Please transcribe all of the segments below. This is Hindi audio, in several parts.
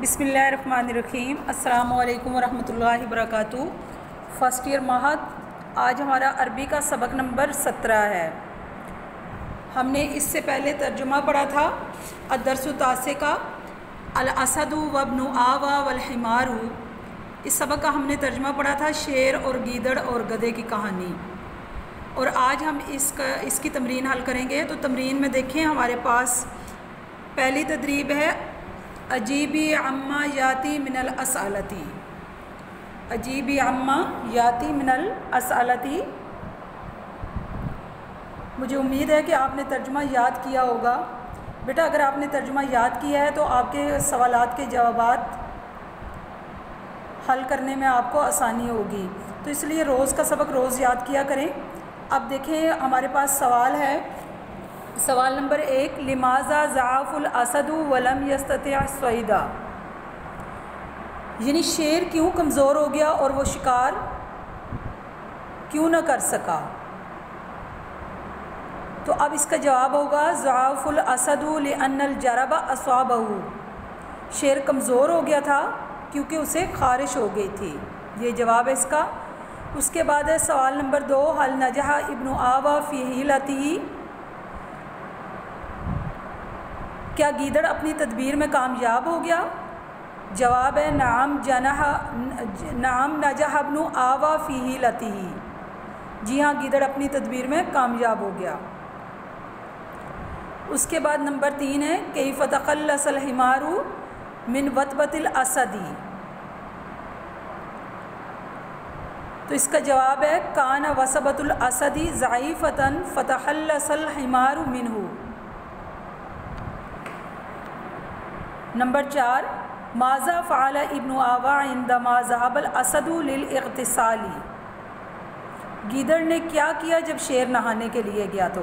बिसमीम अल्लाम वरहमतुल्लाहि वबरकातुहू। फ़र्स्ट ईयर महद आज हमारा अरबी का सबक नंबर सत्रह है। हमने इससे पहले तर्जुमा पढ़ा था अदरसुतासे का अलसदु वबनु आवा वलहिमारू। इस सबक का हमने तर्जुमा पढ़ा था, शेर और गीदड़ और गधे की कहानी। और आज हम इसका, इसकी तमरीन हल करेंगे तो तमरीन में देखें, हमारे पास पहली तदरीब है अजीबी अम्मा याति मिनल असालती अजीबी अम्मा याति मिनल असालती मुझे उम्मीद है कि आपने तर्जुमा याद किया होगा। बेटा, अगर आपने तर्जुमा याद किया है तो आपके सवालात के जवाब हल करने में आपको आसानी होगी। तो इसलिए रोज़ का सबक रोज़ याद किया करें। अब देखें, हमारे पास सवाल है सवाल नंबर एक, लिमाजा ज़ाफ़ुल असदु वलम यस्तदा यानी शेर क्यों कमज़ोर हो गया और वो शिकार क्यों ना कर सका? तो अब इसका जवाब होगा ज़ाफ़ुल असदु लनल जरबा असवाबहू शेर कमज़ोर हो गया था क्योंकि उसे खारिश हो गई थी। ये जवाब है इसका। उसके बाद है सवाल नंबर दो, हल नजहा इब्न आवा फ़ी हिलती क्या गीदड़ अपनी तदबीर में कामयाब हो गया? जवाब है, नाम जनह, नाम नजहबनु आवा फ़ी लती जी हाँ गीदड़ अपनी तदबीर में कामयाब हो गया। उसके बाद नंबर तीन है कई फ़तखलसलहिमारू मिन वतबतिल असदी। तो इसका जवाब है, कान वसबतुल असदी ज़ाइफ़तन फ़तखलसल हिमारू मिनहू। नंबर चार, माज़ा फ़ाल इब्न आवा इंदमा ज़हाबल असदुलतसाली गीदड़ ने क्या किया जब शेर नहाने के लिए गया तो?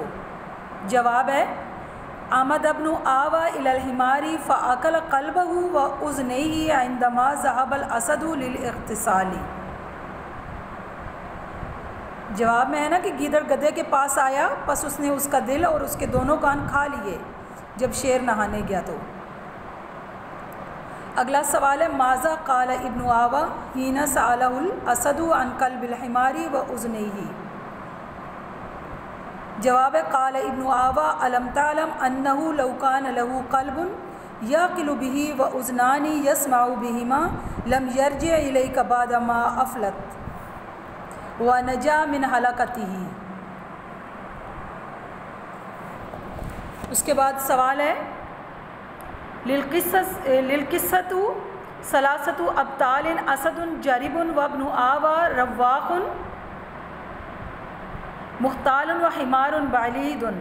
जवाब है आमद अबन आवा इलहिमारी फ़ाकल कल्बहू व उज़ने ही इंदमा ज़हाबल असदुलतसाली जवाब में है ना कि गीदड़ गधे के पास आया, बस उसने उसका दिल और उसके दोनों कान खा लिए जब शेर नहाने गया तो। अगला सवाल है, माज़ा काला इब्न आवा, हीना सालहुल असदु अनकल बिलहमारी व उजने जवाब है, काला इब्न आवा, अलम तालम अन्नहु लौकान लहू कल्बुन या किलु बिही व उजनानी यसमाउ बिहिमा लम यर्ज इलई कबादमा अफलत। व नजा मिन हलाकती उसके बाद सवाल है लिलकिसतु, सलासतु, अबतालिन, असदुन, जरिबुन, वबन, आवा रवाक़ुन मुख्तालन, व हिमारुन, बालीदुन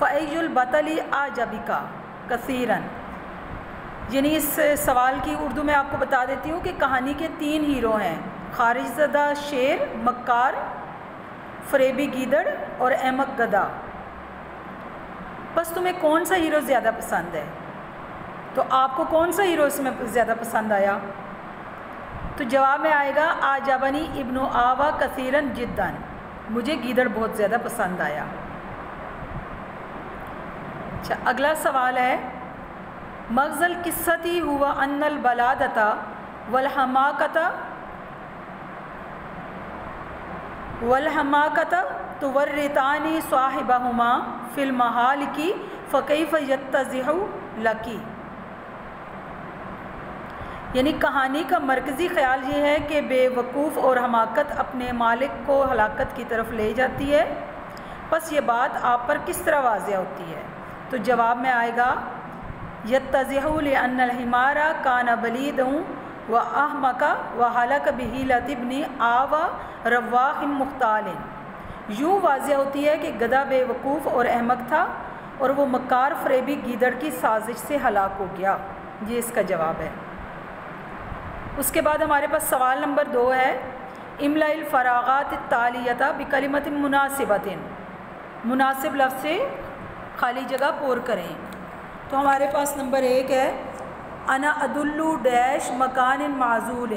फ़ैजुलबतली आजबिका, कसीरन। यानी इस सवाल की उर्दू में आपको बता देती हूँ कि कहानी के तीन हीरो हैं, खारिजदा शेर, मक्कार, फरेबी गीदड़ और अहमक गदा। बस तुम्हें कौन सा हीरो ज़्यादा पसंद है? तो आपको कौन सा हीरो इसमें ज़्यादा पसंद आया? तो जवाब में आएगा, आजाबनी इब्न आवा कसीरन जिद्दन। मुझे गीदड़ बहुत ज़्यादा पसंद आया। अच्छा अगला सवाल है, मगज़ल किस्सती हुआ अन्नल बलादता वलहमाकता वलहमाकता तो वर्रतानी साहिबहुमा फ़िल्महाल की फ़कीफ़ यत्तज़िहु लकी। यानी कहानी का मरकज़ी ख्याल ये है कि बेवकूफ़ और हमाकत अपने मालिक को हलाकत की तरफ़ ले जाती है। बस ये बात आप पर किस तरह वाजिया होती है? तो जवाब में आएगा यतज़िहमारा काना बलीदूँ व अहमका व हलक बिही लतिबनी आवा रवाहिम मुख्तालिन। यूँ वाजिया होती है कि गदा बेवकूफ़ और अहमक था और वो मकार फरेबी गीदड़ की साजिश से हलाक हो गया। ये इसका जवाब है। उसके बाद हमारे पास सवाल नंबर दो है। इमलाइल फ़राग़ात तालियता बिकलिमत मुनासिबतिन। मुनासिब लफ्ज़ से खाली जगह पोर करें। तो हमारे पास नंबर एक है, अना अदुल्लू डैश मकान माजूल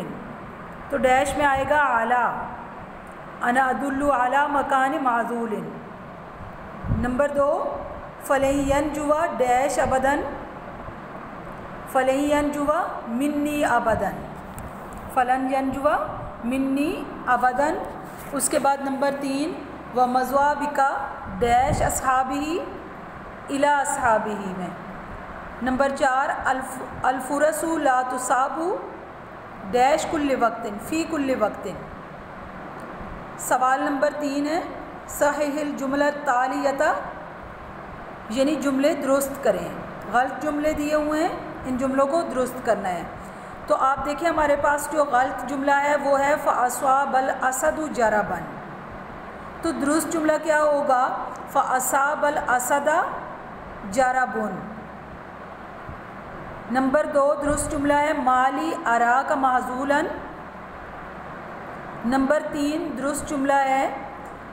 तो डैश में आएगा आला। अना अदुल्लू आला मकान माजूल नंबर दो, फ़लैन जुआ डैश अबदन। जुआ मिन्नी अबदन। फ़लयंजुवा मिन्नी अबदन उसके बाद नंबर तीन, व मजवाबिका डैश असहाबी इला असहाबी में। नंबर चार, अल्फ, अल्फुरसु ला तुसाबू, डैश कुल्ल वक्तिन, फ़ी कुल्ल वक्तिन। सवाल नंबर तीन है सहिल जुमला तालियता, यानी जुमले दुरुस्त करें। गलत जुमले दिए हुए हैं, इन जुमलों को दुरुस्त करना है। तो आप देखिए हमारे पास जो गलत जुमला है, वो है फ़ासवा बल असद जराबन। तो दुरुस्त जुमला क्या होगा? फ़ासा बल असदा जराबन। नंबर दो, दुरुस्त जुमला है माली अरा का महजूलन नंबर तीन, दुरुस्त जुमला है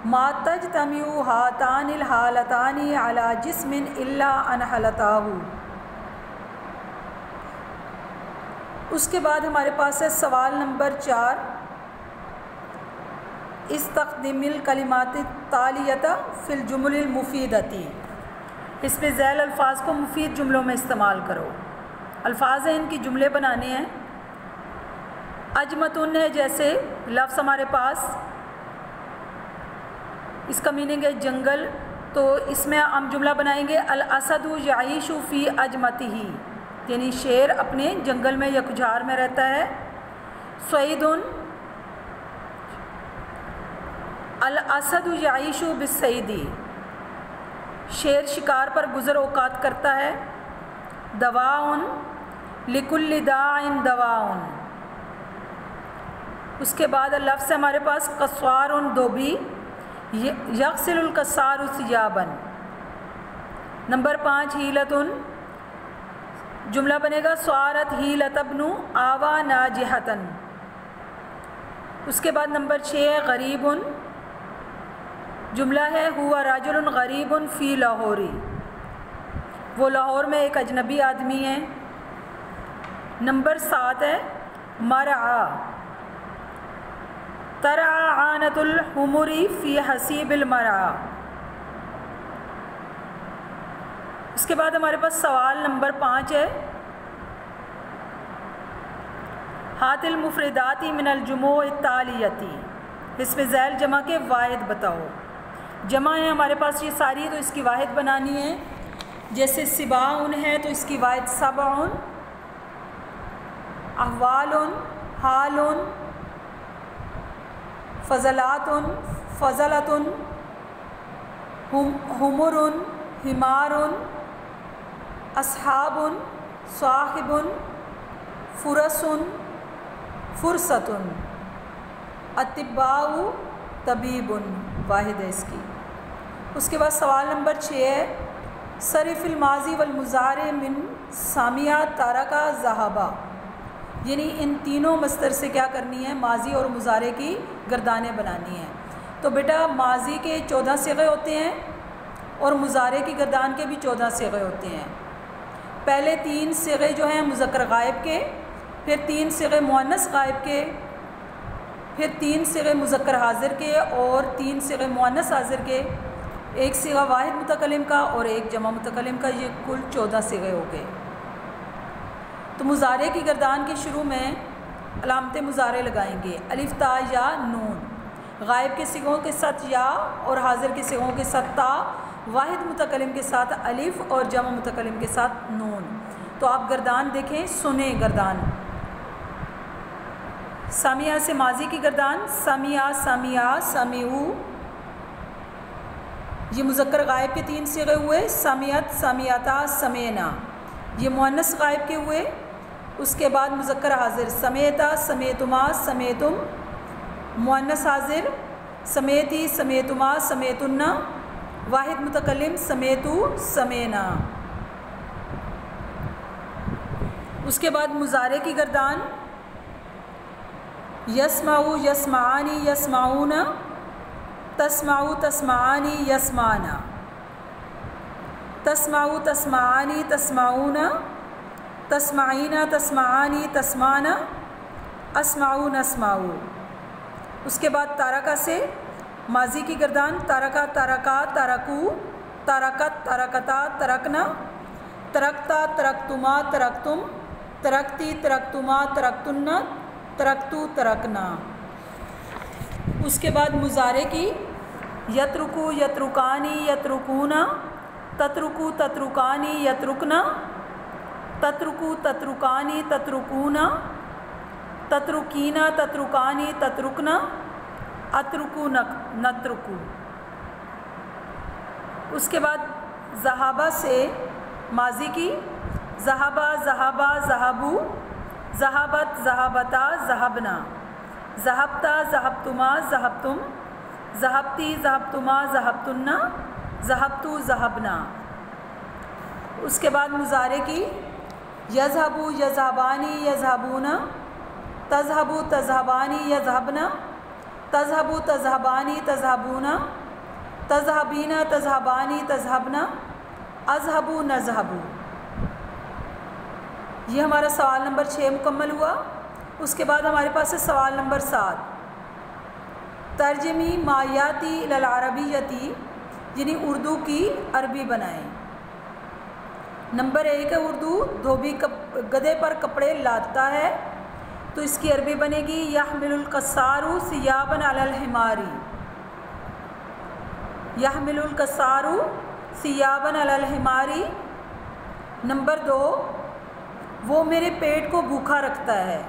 मातज तमियु हातानिल हालतानी अला जिसमिन इल्ला अनहलताहू। उसके बाद हमारे पास है सवाल नंबर चार। इस तकदमिल कलिमात तालियता फ़िलजुमल मुफीदती। इस पर झैल अल्फाज को मुफीद जुमलों में इस्तेमाल करो। अल्फाज हैं, इनकी जुमले बनाने हैं। अजमतुन है, जैसे लफ्ज़ हमारे पास। इसका मीनिंग है जंगल। तो इसमें हम जुमला बनाएँगे अल असदु याईशु फ़ी अजमती ही यानी शेर अपने जंगल में या में रहता है। सईदुन अल असदु याईशु बिसईदी शेर शिकार पर गुज़र औकात करता है। दवाउन लिकुल्लिदाइन दवाउन। उसके बाद लफ्ज़ हमारे पास कस्वार दोबी यकसिलकसार सियाबन नंबर पाँच, हीलतन जुमला बनेगा स्वारत हीलतबनु आवा ना नाजहतन। उसके बाद नंबर छः गरीबन। जुमला है, हुआ राजुल गरीबन फ़ी लाहौरी। वो लाहौर में एक अजनबी आदमी है। नंबर सात है मरा तरा आनतुलहमुरी फ़ी हसीबिल मरा उसके बाद हमारे पास सवाल नंबर पाँच है। हातिल मुफरदाती मिनलजुमो तालियती इसमें जैल जमा के वाहिद बताओ। जमा है हमारे पास ये सारी तो इसकी वाहिद बनानी है। जैसे सिबाउन है तो इसकी वाहिद सबाउन। अहवालन हाल फ़ज़लातुन, फ़ज़लतुन। हुमुरुन, हिमारुन। असहाबुन साहिबुन फ़ुरसुन, फ़ुरसतुन। अतिबाऊ तबीबुन, वाहिद है इसकी। उसके बाद सवाल नंबर छः है सरफ़िलमाजी वलमुज़ार मिन सामिया तारा का जहाबा। यानी इन तीनों मस्तर से क्या करनी है? माजी और मुजारे की गर्दानें बनानी हैं। तो बेटा, माजी के चौदह सिगे होते हैं और मुजारे की गर्दान के भी चौदह सिगे होते हैं। पहले तीन सिगे जो हैं मुजक्र गायब के, फिर तीन सिगे मुअन्नस गायब के, फिर तीन सिगे मुजक्र हाजिर के और तीन सिगे मुअन्नस हाजिर के। एक सिगा वाहिद मुतकलम का और एक जमा मुतकलम का, ये कुल चौदह सिगे हो गए। तो मुजारे की गर्दान के शुरू में अलामत मुजारे लगाएँगे। अलिफ्ता या, नून। गायब के सिगों के साथ या और हाजिर के सिगों के साथ ता वाहिद मुतकलम के साथ अलिफ और जमा मुतकलम के साथ नून। तो आप गर्दान देखें, सुने गर्दान। समिया से माजी की गर्दान। समिया समिया समीऊ ये मुजक्र गायब के तीन सिगे हुए। समियत, समियाता, समेना। ये मुन्नस गायब के हुए। उसके बाद मुजक्र हाजिर। समेता, समेतुमा, समेतुम। मुन्नस हाजिर। समेती, समेतुमा, समेतुन्ना। वाहिद मुतकलम समेतु समेना। उसके बाद मुजारे की गर्दान। यसमाऊ यसमानी यसमाऊना तस्माऊ तस्मानी यसमाना। तस्माऊ तस्मानी तस्माऊना तस्माइना तस्मानी तस्माना असमाऊ नस्माऊ उसके बाद तारका से माजी की गर्दान, तारका तारका, तारकू तारकत तारकता, तरकना, तरकता, तरकतुमा, तरकतुम, तरक्ती, तरक्तुमा, तरक्तुन्ना, तरक्तु, तरकना। उसके बाद मुजारे की, यत्रुकु, यत्रुकानी, यत्रुकूना, तत्रुकु, तत्रुकानी, यत्रुकना, तत्रुकु, तत्रुकानी, तत्रुकूना, तत्रुकीना, तत्रुकानी, तत्रुकना अत्रुकु नत्रुकु। उसके बाद जहाबा से माजी की, जहाबा जहाबा, जहाबू, जहाबत, जहाबता, जहाबना। जहाबता, जहाबतुमा, जहाबतुम। जहाबती, जहाबतुमा, जहाबतुन्ना। जहाबतु, जहाबना। उसके बाद मुजारे की, यजहबू, यजहबानी, यजहबूना। तजहबू, तजहबानी, यजहबना। तजहबू तजहबानी तजहबूना, तजहबीना तजहबानी तजहबना, अजहबू नजहबू। ये हमारा सवाल नंबर छः मुकम्मल हुआ। उसके बाद हमारे पास है सवाल नंबर सात। तर्जमी मायाती ललारबीयती यानी उर्दू की अरबी बनाएँ। नंबर एक है उर्दू, धोबी कप गधे पर कपड़े लाता है। तो इसकी अरबी बनेगी यहमिलकसारू सियाबन अलहिमारी यहमिलकसारू सियाबन अलहिमारी नंबर दो, वो मेरे पेट को भूखा रखता है।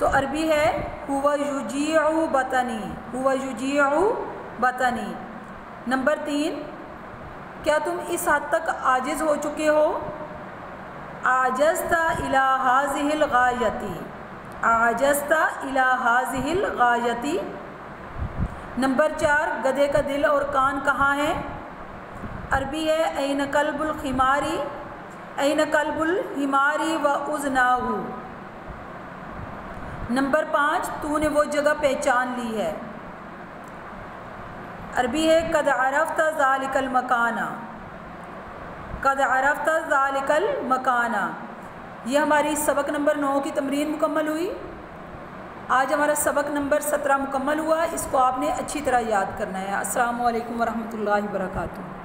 तो अरबी है हुआ युजी बतनी हुआ युजी बतनी। नंबर तीन, क्या तुम इस हद तक आजिज़ हो चुके हो? आजस्ता इला हाजिल गायती। आजस्ता इला हाजिल गायती। नंबर चार, गधे का दिल और कान कहाँ है? अरबी है, ऐन कल्बुल खिमारी। ऐन कल्बुल हिमारी व उजनाहू। नंबर पाँच, तूने वो जगह पहचान ली है। अरबी है, कद अरफ्ता ज़ालिकल मकाना। कद अरफ्ता ज़ालिकल मकाना। ये हमारी सबक नंबर नौ की तमरीन मुकम्मल हुई। आज हमारा सबक नंबर सत्रह मुकम्मल हुआ। इसको आपने अच्छी तरह याद करना है। असलकम वरहमल वबरकातुहू।